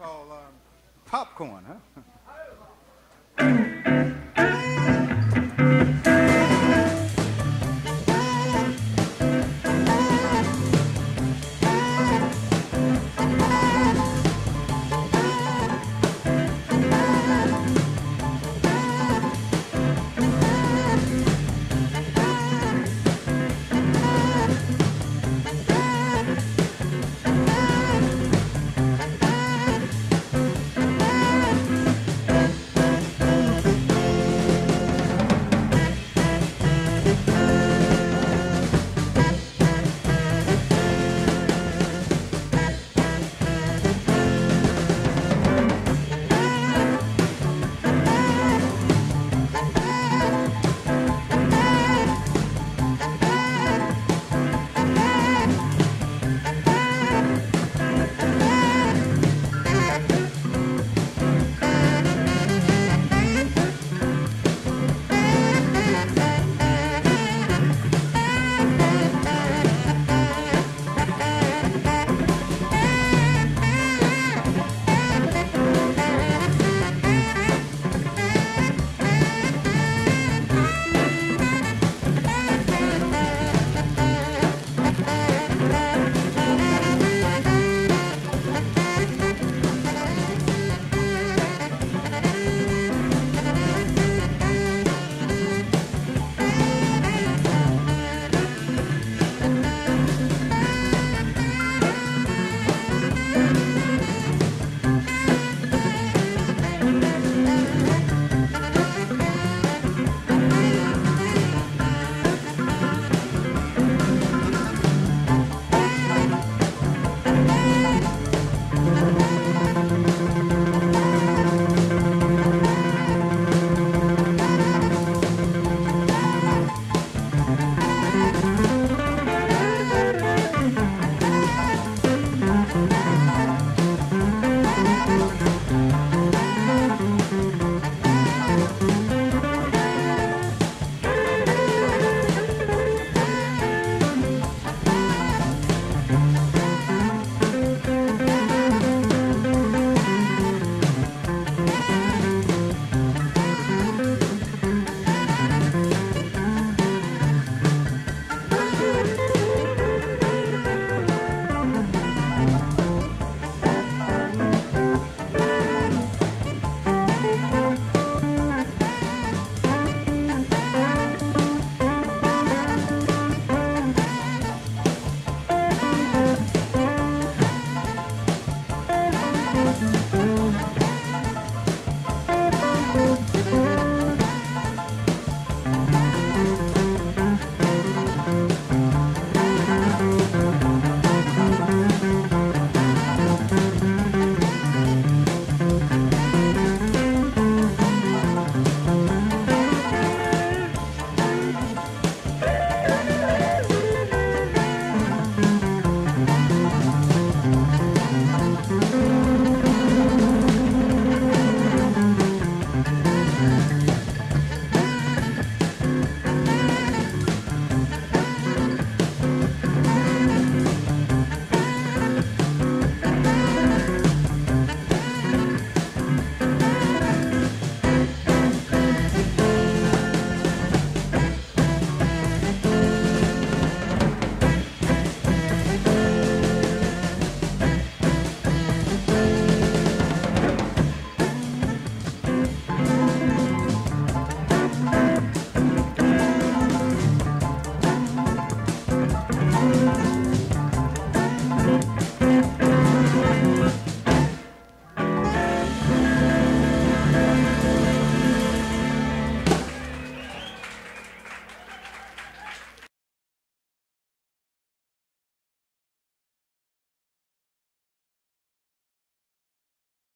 called um, popcorn, huh?